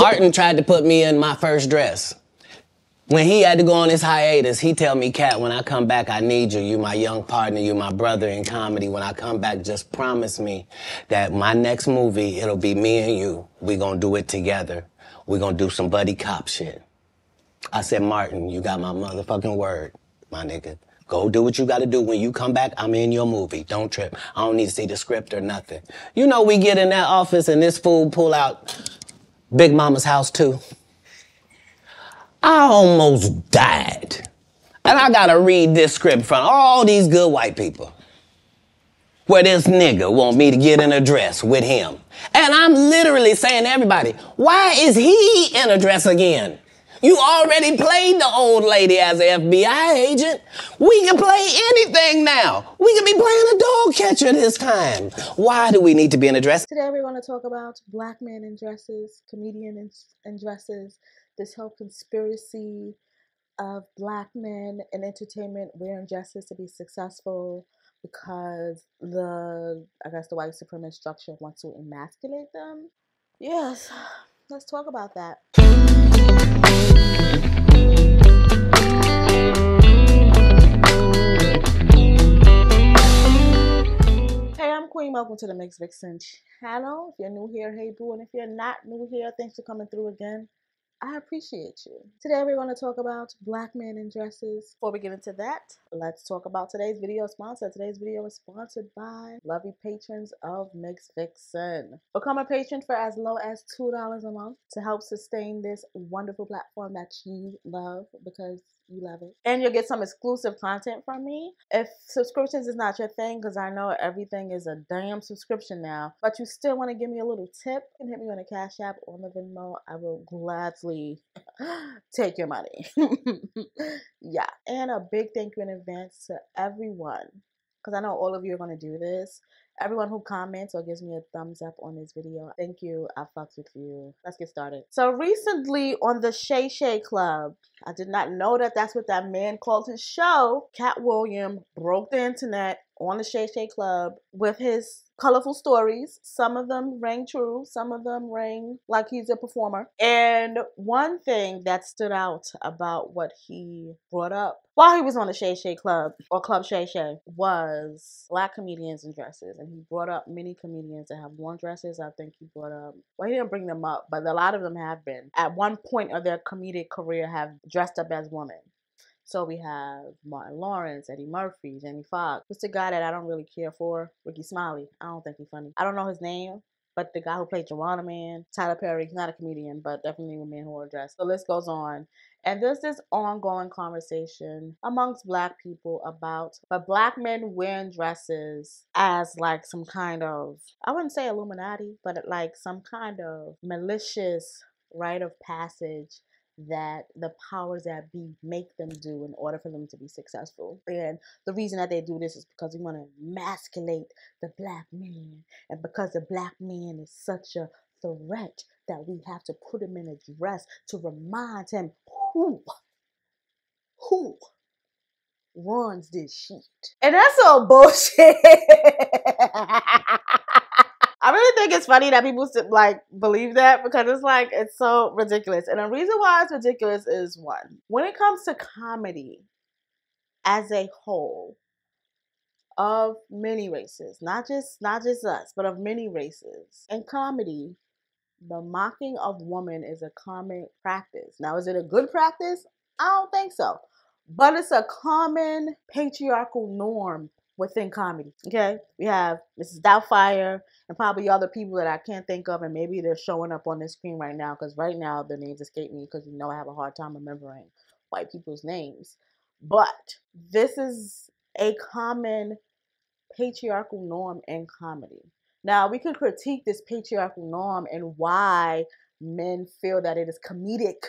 Martin tried to put me in my first dress. When he had to go on his hiatus, he tell me, Katt, when I come back, I need you. You my young partner, you my brother in comedy. When I come back, just promise me that my next movie, it'll be me and you. We gonna do it together. We gonna do some buddy cop shit. I said, Martin, you got my motherfucking word, my nigga. Go do what you gotta do. When you come back, I'm in your movie. Don't trip. I don't need to see the script or nothing. You know, we get in that office and this fool pull out Big Momma's house too. I almost died. And I gotta read this script from all these good white people. Where this nigga want me to get in a dress with him. And I'm literally saying to everybody, why is he in a dress again? You already played the old lady as an FBI agent. We can play anything now. We can be playing a dog catcher this time. Why do we need to be in a dress? Today we're going to talk about black men in dresses, comedian in, in dresses, this whole conspiracy of black men in entertainment wearing dresses to be successful because the I guess the white supremacist structure wants to emasculate them. Yes, let's talk about that. Hey, I'm Queen. Welcome to the Ms. Vixen channel. If you're new here, hey boo, and if you're not new here, thanks for coming through again. I appreciate you. Today we're going to talk about black men in dresses. Before we get into that, let's talk about today's video sponsor. Today's video is sponsored by lovely patrons of Ms. Vixen. Become a patron for as low as $2 a month to help sustain this wonderful platform that you love because you love it. And you'll get some exclusive content from me. If subscriptions is not your thing, because I know everything is a damn subscription now, but you still want to give me a little tip, can hit me on the Cash App or on the Venmo. I will gladly take your money. yeah. And a big thank you in advance to everyone, because I know all of you are going to do this everyone who comments or gives me a thumbs up on this video. Thank you. I fucks with you. Let's get started. So recently on the Shay Shay Club, I did not know that that's what that man called his show. Katt William broke the internet on the Shay Shay Club with his colorful stories. Some of them rang true, some of them rang like he's a performer. And one thing that stood out about what he brought up while he was on the Shay Shay Club or Club Shay Shay was black comedians in dresses. And he brought up many comedians that have worn dresses. I think he brought up, well, he didn't bring them up, but a lot of them have been at one point of their comedic career have dressed up as women. So we have Martin Lawrence, Eddie Murphy, Jamie Foxx. What's the guy that I don't really care for? Rickey Smiley. I don't think he's funny. I don't know his name, but the guy who played Geronimo Man, Tyler Perry, he's not a comedian, but definitely a man who a dress. The list goes on. And there's this ongoing conversation amongst black people about but black men wearing dresses as like some kind of I wouldn't say Illuminati, but like some kind of malicious rite of passage that the powers that be make them do in order for them to be successful. And the reason that they do this is because we want to emasculate the black man. And because the black man is such a threat that we have to put him in a dress to remind him who, who runs this shit. And that's all bullshit. I really think it's funny that people like believe that because it's like it's so ridiculous. And the reason why it's ridiculous is one, when it comes to comedy as a whole of many races, not just not just us, but of many races. In comedy, the mocking of women is a common practice. Now, is it a good practice? I don't think so. But it's a common patriarchal norm within comedy. Okay, we have Mrs. Doubtfire and probably other people that I can't think of, and maybe they're showing up on the screen right now because right now their names escape me because you know I have a hard time remembering white people's names. But this is a common patriarchal norm in comedy. Now we can critique this patriarchal norm and why men feel that it is comedic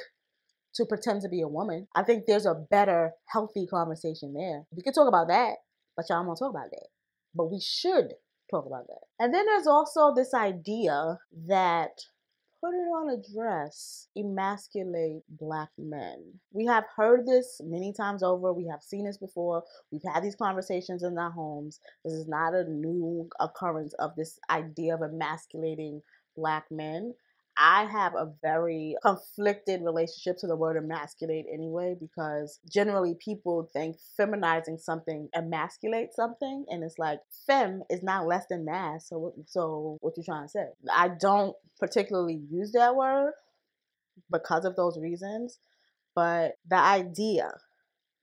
to pretend to be a woman. I think there's a better, healthy conversation there. We can talk about that, but y'all won't talk about that. But we should talk about that. And then there's also this idea that put it on a dress emasculate black men. We have heard this many times over. We have seen this before. We've had these conversations in our homes. This is not a new occurrence of this idea of emasculating black men. I have a very conflicted relationship to the word emasculate anyway, because generally people think feminizing something emasculates something, and it's like fem is not less than mass. So, so what you're trying to say? I don't particularly use that word because of those reasons, but the idea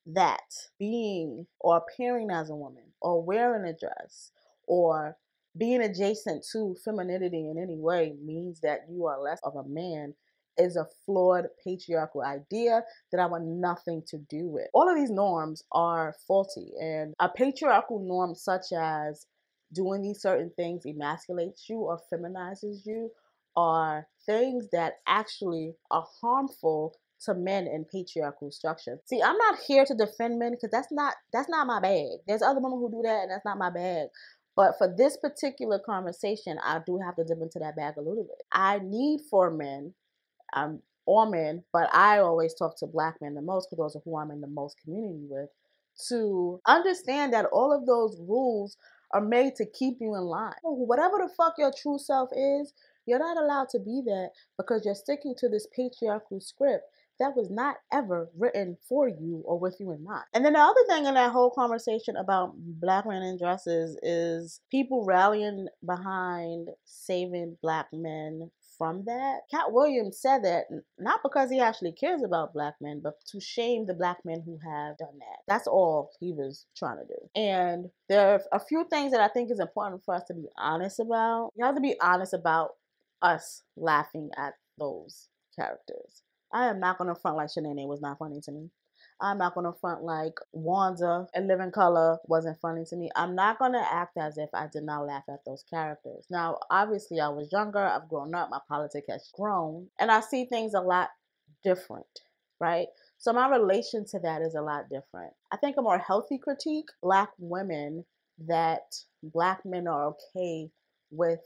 that being or appearing as a woman or wearing a dress or being adjacent to femininity in any way means that you are less of a man is a flawed patriarchal idea that I want nothing to do with. All of these norms are faulty, and a patriarchal norm such as doing these certain things emasculates you or feminizes you are things that actually are harmful to men in patriarchal structure. See, I'm not here to defend men because that's not that's not my bag. There's other women who do that and that's not my bag. But for this particular conversation, I do have to dip into that bag a little bit. I need for men, um, or men, but I always talk to black men the most because those are who I'm in the most community with, to understand that all of those rules are made to keep you in line. Whatever the fuck your true self is, you're not allowed to be that because you're sticking to this patriarchal script that was not ever written for you or with you in mind. And then the other thing in that whole conversation about black men in dresses is people rallying behind saving black men from that. Katt Williams said that not because he actually cares about black men, but to shame the black men who have done that. That's all he was trying to do. And there are a few things that I think is important for us to be honest about. You have to be honest about us laughing at those characters. I am not gonna front like Shanae was not funny to me. I'm not gonna front like Wanda and Living Color wasn't funny to me. I'm not gonna act as if I did not laugh at those characters. Now, obviously, I was younger. I've grown up. My politics has grown, and I see things a lot different, right? So my relation to that is a lot different. I think a more healthy critique, black women that black men are okay with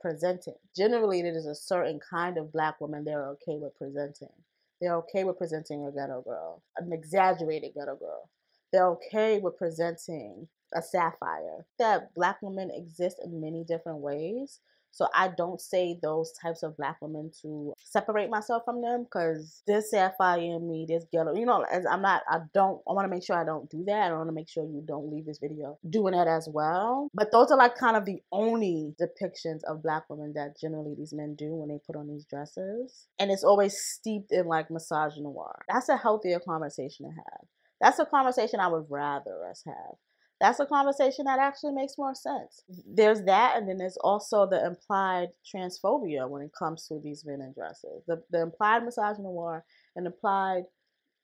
presenting. Generally, it is a certain kind of black woman they're okay with presenting. They're okay with presenting a ghetto girl, an exaggerated ghetto girl. They're okay with presenting a sapphire. That black women exist in many different ways. So I don't say those types of black women to separate myself from them because this sapphire in me, this ghetto, you know, as I'm not, I don't, I want to make sure I don't do that. I want to make sure you don't leave this video doing that as well. But those are like kind of the only depictions of black women that generally these men do when they put on these dresses. And it's always steeped in like misogynoir. That's a healthier conversation to have. That's a conversation I would rather us have that's a conversation that actually makes more sense. There's that, and then there's also the implied transphobia when it comes to these men dresses. The, the implied misogynoir and implied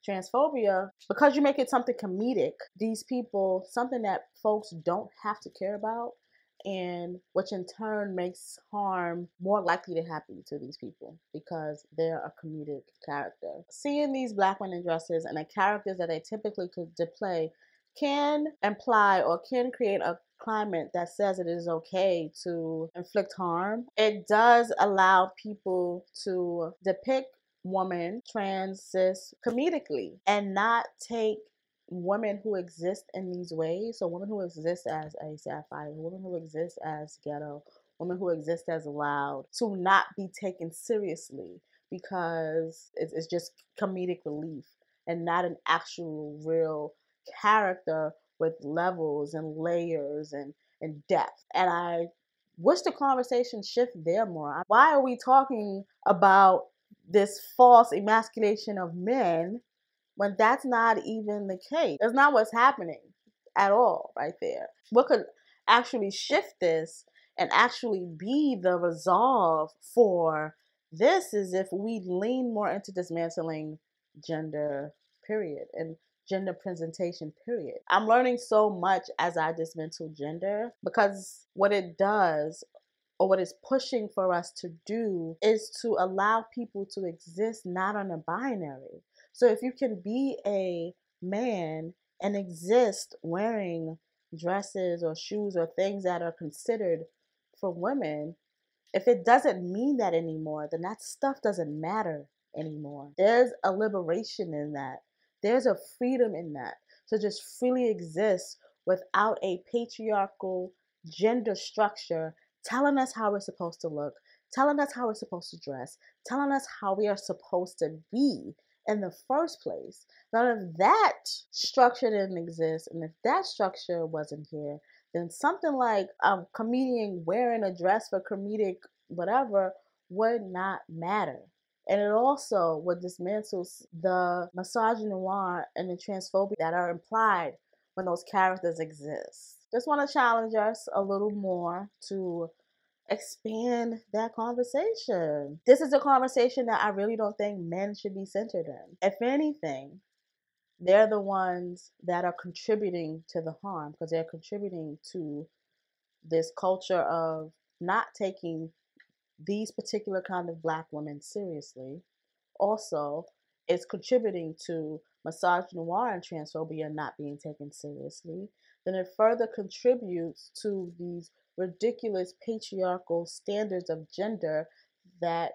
transphobia, because you make it something comedic, these people, something that folks don't have to care about, and which in turn makes harm more likely to happen to these people because they're a comedic character. Seeing these black women dresses and the characters that they typically could display can imply or can create a climate that says it is okay to inflict harm. It does allow people to depict women, trans, cis, comedically and not take women who exist in these ways. So, women who exist as a sapphire, women who exist as ghetto, women who exist as loud, to not be taken seriously because it's, just comedic relief and not an actual real character with levels and layers and, and depth. And I wish the conversation shift there more. Why are we talking about this false emasculation of men when that's not even the case? That's not what's happening at all, right there. What could actually shift this and actually be the resolve for this is if we lean more into dismantling gender, period. And gender presentation, period. I'm learning so much as I dismantle gender because what it does or what it's pushing for us to do is to allow people to exist not on a binary. So if you can be a man and exist wearing dresses or shoes or things that are considered for women, if it doesn't mean that anymore, then that stuff doesn't matter anymore. There's a liberation in that. There's a freedom in that to just freely exist without a patriarchal gender structure telling us how we're supposed to look, telling us how we're supposed to dress, telling us how we are supposed to be in the first place. None of that structure didn't exist. And if that structure wasn't here, then something like a comedian wearing a dress for comedic whatever would not matter. And it also would dismantle the misogyny and the transphobia that are implied when those characters exist. Just want to challenge us a little more to expand that conversation. This is a conversation that I really don't think men should be centered in. If anything, they're the ones that are contributing to the harm because they're contributing to this culture of not taking these particular kind of black women seriously. Also, it's contributing to misogynoir and transphobia not being taken seriously. Then it further contributes to these ridiculous patriarchal standards of gender that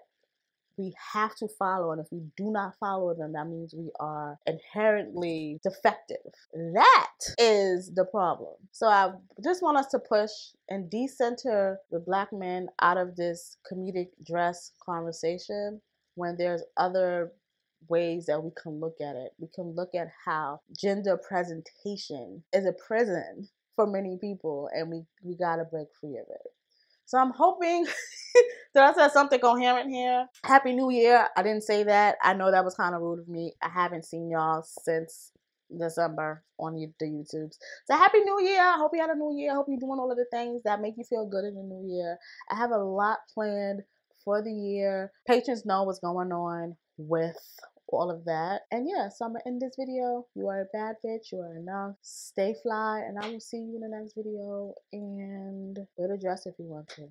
we have to follow. And if we do not follow them, that means we are inherently defective. That is the problem. So I just want us to push and decenter the black men out of this comedic dress conversation when there's other ways that we can look at it. We can look at how gender presentation is a prison for many people and we, we gotta break free of it. So I'm hoping that I said something coherent here. Happy New Year. I didn't say that. I know that was kind of rude of me. I haven't seen y'all since December on the YouTubes. So happy New Year. I hope you had a new year. I hope you're doing all of the things that make you feel good in the new year. I have a lot planned for the year. Patrons know what's going on with all of that. And yeah, so I'm gonna end this video. You are a bad bitch. You are enough. Stay fly, and I will see you in the next video. And wear a dress if you want to.